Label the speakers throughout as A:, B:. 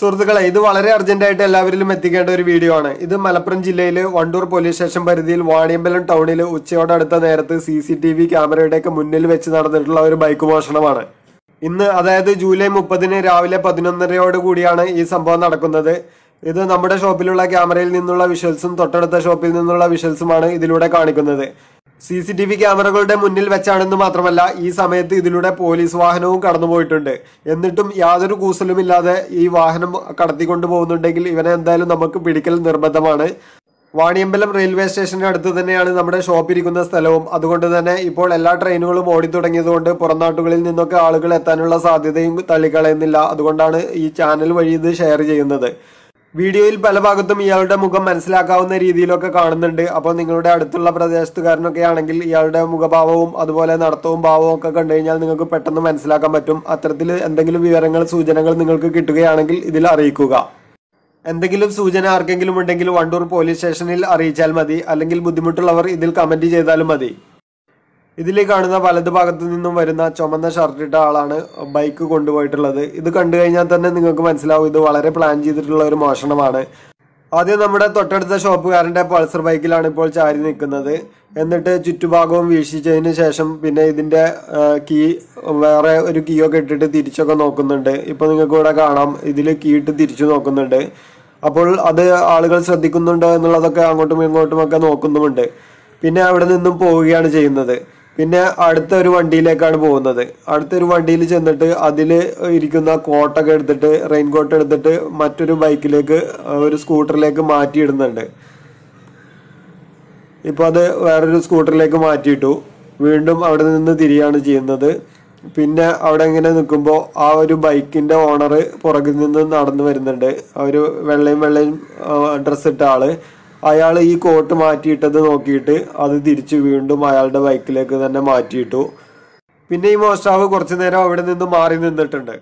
A: സുഹൃത്തുക്കളെ ഇത് വളരെ അർജന്റായിട്ട് എല്ലാവരിലും എത്തിക്കേണ്ട ഒരു വീഡിയോ ആണ്. ഇത് മലപ്പുറം ജില്ലയിൽ വണ്ടൂർ പോലീസ് സ്റ്റേഷൻ പരിധിയിൽ വാണിയമ്പലം ടൗണിൽ ഉച്ചയോടടുത്ത നേരത്ത് സി സി ടി വി ക്യാമറയുടെയൊക്കെ മുന്നിൽ വെച്ച് നടന്നിട്ടുള്ള ഒരു ബൈക്ക് മോഷണമാണ്. ഇന്ന് അതായത് ജൂലൈ മുപ്പതിന് രാവിലെ പതിനൊന്നരയോട് കൂടിയാണ് ഈ സംഭവം നടക്കുന്നത്. ഇത് നമ്മുടെ ഷോപ്പിലുള്ള ക്യാമറയിൽ നിന്നുള്ള വിഷ്വൽസും തൊട്ടടുത്ത ഷോപ്പിൽ നിന്നുള്ള വിഷ്വൽസുമാണ് ഇതിലൂടെ കാണിക്കുന്നത്. സി സി ടി വി ക്യാമറകളുടെ മുന്നിൽ വെച്ചാണെന്ന് മാത്രമല്ല ഈ സമയത്ത് ഇതിലൂടെ പോലീസ് വാഹനവും കടന്നുപോയിട്ടുണ്ട്. എന്നിട്ടും യാതൊരു കൂസലുമില്ലാതെ ഈ വാഹനം കടത്തിക്കൊണ്ടു പോകുന്നുണ്ടെങ്കിൽ ഇവനെ എന്തായാലും നമുക്ക് പിടിക്കൽ നിർബന്ധമാണ്. വാണിയമ്പലം റെയിൽവേ സ്റ്റേഷന്റെ അടുത്ത് തന്നെയാണ് നമ്മുടെ ഷോപ്പ് ഇരിക്കുന്ന സ്ഥലവും. അതുകൊണ്ട് തന്നെ ഇപ്പോൾ എല്ലാ ട്രെയിനുകളും ഓടി തുടങ്ങിയതുകൊണ്ട് നാട്ടുകളിൽ നിന്നൊക്കെ ആളുകൾ എത്താനുള്ള സാധ്യതയും തള്ളിക്കളയുന്നില്ല. അതുകൊണ്ടാണ് ഈ ചാനൽ വഴി ഇത് ഷെയർ ചെയ്യുന്നത്. വീഡിയോയിൽ പല ഭാഗത്തും ഇയാളുടെ മുഖം മനസ്സിലാക്കാവുന്ന രീതിയിലൊക്കെ കാണുന്നുണ്ട്. അപ്പോൾ നിങ്ങളുടെ അടുത്തുള്ള പ്രദേശത്തുകാരനൊക്കെ ആണെങ്കിൽ ഇയാളുടെ മുഖഭാവവും അതുപോലെ നടത്തവും ഭാവവും ഒക്കെ കണ്ടു കഴിഞ്ഞാൽ നിങ്ങൾക്ക് പെട്ടെന്ന് മനസ്സിലാക്കാൻ പറ്റും. അത്തരത്തിൽ എന്തെങ്കിലും വിവരങ്ങൾ സൂചനകൾ നിങ്ങൾക്ക് കിട്ടുകയാണെങ്കിൽ ഇതിൽ അറിയിക്കുക. എന്തെങ്കിലും സൂചന ആർക്കെങ്കിലും ഉണ്ടെങ്കിൽ വണ്ടൂർ പോലീസ് സ്റ്റേഷനിൽ അറിയിച്ചാൽ മതി. അല്ലെങ്കിൽ ബുദ്ധിമുട്ടുള്ളവർ ഇതിൽ കമന്റ് ചെയ്താലും മതി. ഇതിൽ കാണുന്ന വലതുഭാഗത്തു നിന്നും വരുന്ന ചുമന്ന ഷർട്ടിട്ട ആളാണ് ബൈക്ക് കൊണ്ടുപോയിട്ടുള്ളത്. ഇത് കണ്ടു കഴിഞ്ഞാൽ തന്നെ നിങ്ങൾക്ക് മനസ്സിലാവും ഇത് വളരെ പ്ലാൻ ചെയ്തിട്ടുള്ള ഒരു മോഷണമാണ്. ആദ്യം നമ്മുടെ തൊട്ടടുത്ത ഷോപ്പുകാരന്റെ പൾസർ ബൈക്കിലാണ് ഇപ്പോൾ ചാരി നിൽക്കുന്നത്. എന്നിട്ട് ചുറ്റുഭാഗവും വീക്ഷിച്ചതിന് ശേഷം പിന്നെ ഇതിന്റെ കീ വേറെ ഒരു കീ ഒക്കെ ഇട്ടിട്ട് തിരിച്ചൊക്കെ നോക്കുന്നുണ്ട്. ഇപ്പോൾ നിങ്ങൾക്ക് ഇവിടെ കാണാം ഇതിൽ കീ ഇട്ട് തിരിച്ചു നോക്കുന്നുണ്ട്. അപ്പോൾ അത് ആളുകൾ ശ്രദ്ധിക്കുന്നുണ്ടോ എന്നുള്ളതൊക്കെ അങ്ങോട്ടും ഇങ്ങോട്ടുമൊക്കെ നോക്കുന്നുമുണ്ട്. പിന്നെ അവിടെ നിന്നും പോവുകയാണ് ചെയ്യുന്നത്. പിന്നെ അടുത്ത ഒരു വണ്ടിയിലേക്കാണ് പോകുന്നത്. അടുത്തൊരു വണ്ടിയിൽ ചെന്നിട്ട് അതിൽ ഇരിക്കുന്ന കോട്ടൊക്കെ എടുത്തിട്ട് റെയിൻ കോട്ട് എടുത്തിട്ട് മറ്റൊരു ബൈക്കിലേക്ക് ഒരു സ്കൂട്ടറിലേക്ക് മാറ്റിയിടുന്നുണ്ട്. ഇപ്പോൾ അത് വേറൊരു സ്കൂട്ടറിലേക്ക് മാറ്റിയിട്ടു. വീണ്ടും അവിടെ നിന്ന് തിരിയാണ് ചെയ്യുന്നത്. പിന്നെ അവിടെ ഇങ്ങനെ നിൽക്കുമ്പോൾ ആ ഒരു ബൈക്കിന്റെ ഓണർ പുറകിൽ നിന്ന് നടന്നു വരുന്നുണ്ട്. ആ ഒരു വെള്ളയും വെള്ളയും ഡ്രസ്സ് ഇട്ട ആൾ. അയാൾ ഈ കോട്ട് മാറ്റിയിട്ടത് നോക്കിയിട്ട് അത് തിരിച്ച് വീണ്ടും അയാളുടെ ബൈക്കിലേക്ക് തന്നെ മാറ്റിയിട്ടു. പിന്നെ ഈ മോഷ്ടാവ് കുറച്ചു നേരം അവിടെ നിന്ന് മാറി നിന്നിട്ടുണ്ട്.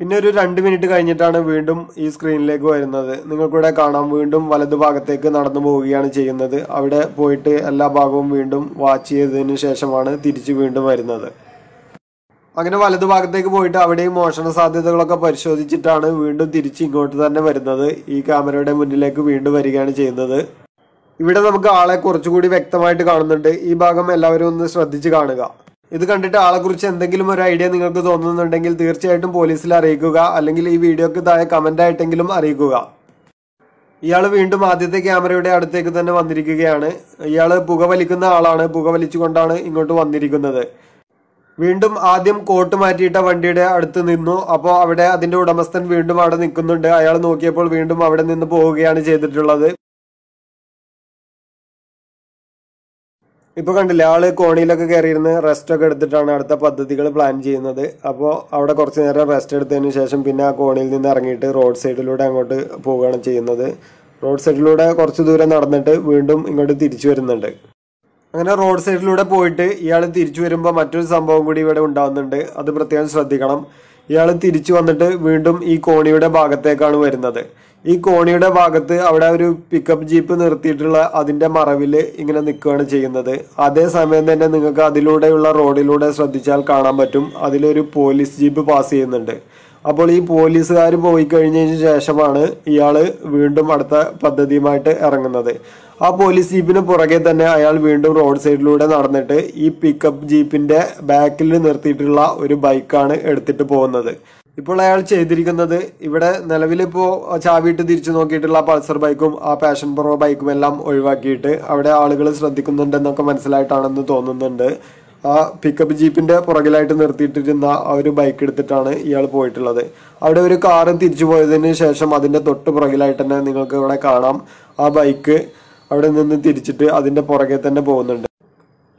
A: പിന്നെ ഒരു രണ്ട് മിനിറ്റ് കഴിഞ്ഞിട്ടാണ് വീണ്ടും ഈ സ്ക്രീനിലേക്ക് വരുന്നത്. നിങ്ങൾക്കിവിടെ കാണാം വീണ്ടും വലതു ഭാഗത്തേക്ക് നടന്നു പോവുകയാണ് ചെയ്യുന്നത്. അവിടെ പോയിട്ട് എല്ലാ ഭാഗവും വീണ്ടും വാച്ച് ചെയ്തതിന് ശേഷമാണ് തിരിച്ച് വീണ്ടും വരുന്നത്. അങ്ങനെ വലതു ഭാഗത്തേക്ക് പോയിട്ട് അവിടെയും മോഷണ സാധ്യതകളൊക്കെ പരിശോധിച്ചിട്ടാണ് വീണ്ടും തിരിച്ച് ഇങ്ങോട്ട് തന്നെ വരുന്നത്. ഈ ക്യാമറയുടെ മുന്നിലേക്ക് വീണ്ടും വരികയാണ് ചെയ്യുന്നത്. ഇവിടെ നമുക്ക് ആളെ കുറച്ചുകൂടി വ്യക്തമായിട്ട് കാണുന്നുണ്ട്. ഈ ഭാഗം എല്ലാവരും ഒന്ന് ശ്രദ്ധിച്ച് കാണുക. ഇത് കണ്ടിട്ട് ആളെ കുറിച്ച് എന്തെങ്കിലും ഒരു ഐഡിയ നിങ്ങൾക്ക് തോന്നുന്നുണ്ടെങ്കിൽ തീർച്ചയായിട്ടും പോലീസിൽ അറിയിക്കുക. അല്ലെങ്കിൽ ഈ വീഡിയോക്ക് താഴെ കമന്റ് ആയിട്ടെങ്കിലും അറിയിക്കുക. ഇയാൾ വീണ്ടും ആദ്യത്തെ ക്യാമറയുടെ അടുത്തേക്ക് തന്നെ വന്നിരിക്കുകയാണ്. ഇയാൾ പുക വലിക്കുന്ന ആളാണ്. പുക വലിച്ചുകൊണ്ടാണ് ഇങ്ങോട്ട് വന്നിരിക്കുന്നത്. വീണ്ടും ആദ്യം കോട്ട് മാറ്റിയിട്ട വണ്ടിയുടെ അടുത്ത് നിന്നു. അപ്പോൾ അവിടെ അതിന്റെ ഉടമസ്ഥൻ വീണ്ടും അവിടെ നിൽക്കുന്നുണ്ട്. അയാൾ നോക്കിയപ്പോൾ വീണ്ടും അവിടെ നിന്ന് പോവുകയാണ് ചെയ്തിട്ടുള്ളത്. ഇപ്പൊ കണ്ടില്ലേ ആൾ കോണിയിലൊക്കെ കയറിയിരുന്ന് റെസ്റ്റ് ഒക്കെ എടുത്തിട്ടാണ് അടുത്ത പദ്ധതികൾ പ്ലാൻ ചെയ്യുന്നത്. അപ്പോൾ അവിടെ കുറച്ച് നേരം റെസ്റ്റ് എടുത്തതിന് ശേഷം പിന്നെ ആ കോണിയിൽ നിന്ന് ഇറങ്ങിയിട്ട് റോഡ് സൈഡിലൂടെ അങ്ങോട്ട് പോവുകയാണ് ചെയ്യുന്നത്. റോഡ് സൈഡിലൂടെ കുറച്ച് ദൂരം നടന്നിട്ട് വീണ്ടും ഇങ്ങോട്ട് തിരിച്ചു വരുന്നുണ്ട്. അങ്ങനെ റോഡ് സൈഡിലൂടെ പോയിട്ട് ഇയാൾ തിരിച്ചു വരുമ്പോൾ മറ്റൊരു സംഭവം കൂടി ഇവിടെ ഉണ്ടാകുന്നുണ്ട് അത് പ്രത്യേകം ശ്രദ്ധിക്കണം. ഇയാൾ തിരിച്ചു വന്നിട്ട് വീണ്ടും ഈ കോണിയുടെ ഭാഗത്തേക്കാണ് വരുന്നത്. ഈ കോണിയുടെ ഭാഗത്ത് അവിടെ ഒരു പിക്കപ്പ് ജീപ്പ് നിർത്തിയിട്ടുള്ള അതിന്റെ മറവിൽ ഇങ്ങനെ നിൽക്കുകയാണ് ചെയ്യുന്നത്. അതേ സമയം തന്നെ നിങ്ങൾക്ക് അതിലൂടെയുള്ള റോഡിലൂടെ ശ്രദ്ധിച്ചാൽ കാണാൻ പറ്റും. അതിലൊരു പോലീസ് ജീപ്പ് പാസ് ചെയ്യുന്നുണ്ട്. അപ്പോൾ ഈ പോലീസുകാർ പോയി കഴിഞ്ഞതിന് ശേഷമാണ് ഇയാൾ വീണ്ടും അടുത്ത പദ്ധതിയുമായിട്ട് ഇറങ്ങുന്നത്. ആ പോലീസ് ജീപ്പിന് പുറകെ തന്നെ അയാൾ വീണ്ടും റോഡ് സൈഡിലൂടെ നടന്നിട്ട് ഈ പിക്കപ്പ് ജീപ്പിന്റെ ബാക്കിൽ നിർത്തിയിട്ടുള്ള ഒരു ബൈക്കാണ് എടുത്തിട്ട് പോകുന്നത്. ഇപ്പോൾ അയാൾ ചെയ്തിരിക്കുന്നത് ഇവിടെ നിലവിലിപ്പോ ചാവിയിട്ട് തിരിച്ചു നോക്കിയിട്ടുള്ള പൾസർ ബൈക്കും ആ പാഷൻ പ്രോ ബൈക്കും എല്ലാം ഒഴിവാക്കിയിട്ട് അവിടെ ആളുകൾ ശ്രദ്ധിക്കുന്നുണ്ടെന്നൊക്കെ മനസ്സിലായിട്ടാണെന്ന് തോന്നുന്നുണ്ട്. ആ പിക്കപ്പ് ജീപ്പിന്റെ പുറകിലായിട്ട് നിർത്തിയിട്ടിരുന്ന ആ ഒരു ബൈക്ക് എടുത്തിട്ടാണ് ഇയാൾ പോയിട്ടുള്ളത്. അവിടെ ഒരു കാറ് തിരിച്ചു പോയതിന് ശേഷം അതിന്റെ തൊട്ട് പുറകിലായിട്ട് തന്നെ നിങ്ങൾക്ക് ഇവിടെ കാണാം. ആ ബൈക്ക് അവിടെ നിന്ന് തിരിച്ചിട്ട് അതിന്റെ പുറകെ തന്നെ പോകുന്നുണ്ട്.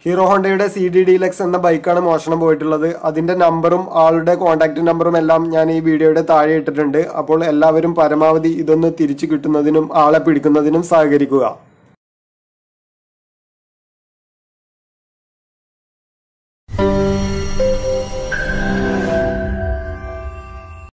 A: ഹീറോ ഹോണ്ടയുടെ സി ഡി ഡീലക്സ് എന്ന ബൈക്കാണ് മോഷണം പോയിട്ടുള്ളത്. അതിന്റെ നമ്പറും ആളുടെ കോൺടാക്ട് നമ്പറും എല്ലാം ഞാൻ ഈ വീഡിയോയുടെ താഴെ ഇട്ടിട്ടുണ്ട്. അപ്പോൾ എല്ലാവരും പരമാവധി ഇതൊന്ന് തിരിച്ചു കിട്ടുന്നതിനും ആളെ പിടിക്കുന്നതിനും സഹകരിക്കുക.